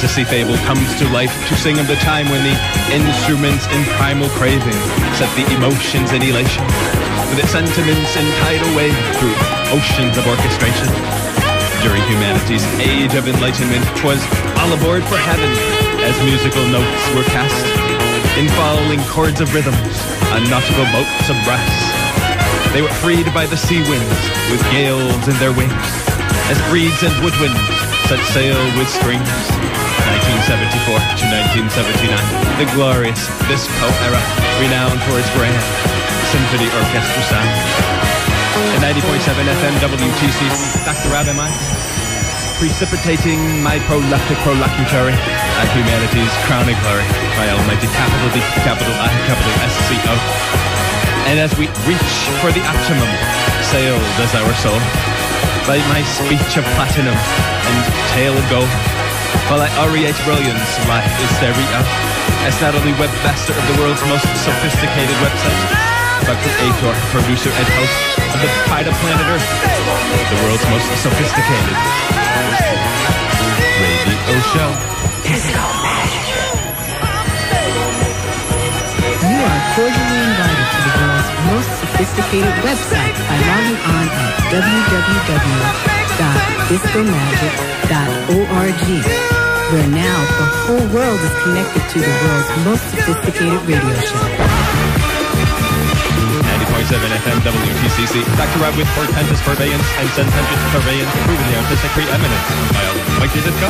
fantasy fable comes to life to sing of the time when the instruments in primal craving set the emotions in elation, with its sentiments in tidal wave through oceans of orchestration. During humanity's age of enlightenment, 'twas all aboard for heaven as musical notes were cast in following chords of rhythms on nautical boats of brass. They were freed by the sea winds with gales in their wings, as reeds and woodwinds set sail with strings. 1974 to 1979, the glorious disco era, renowned for its grand symphony orchestra sound. At 90.7 FM WTC, Dr. Rob am I, precipitating my proleptic prolocutory at humanity's crowning glory by almighty capital D, capital I, capital S-C-O. And as we reach for the optimum, sail as our soul, by my speech of platinum and tale of gold, while I aureate brilliance my hysteria, as not only webmaster of the world's most sophisticated website, but creator, producer, and host of the of Planet Earth, the world's most sophisticated radio show. You are cordially invited sophisticated website by logging on at www.discomagic.org, where now the whole world is connected to the world's most sophisticated radio show. 90.7 FM WTCC. Dr. Rob with portentous purveyance and sententious purveyance, proving the artistic preeminence. Mighty disco.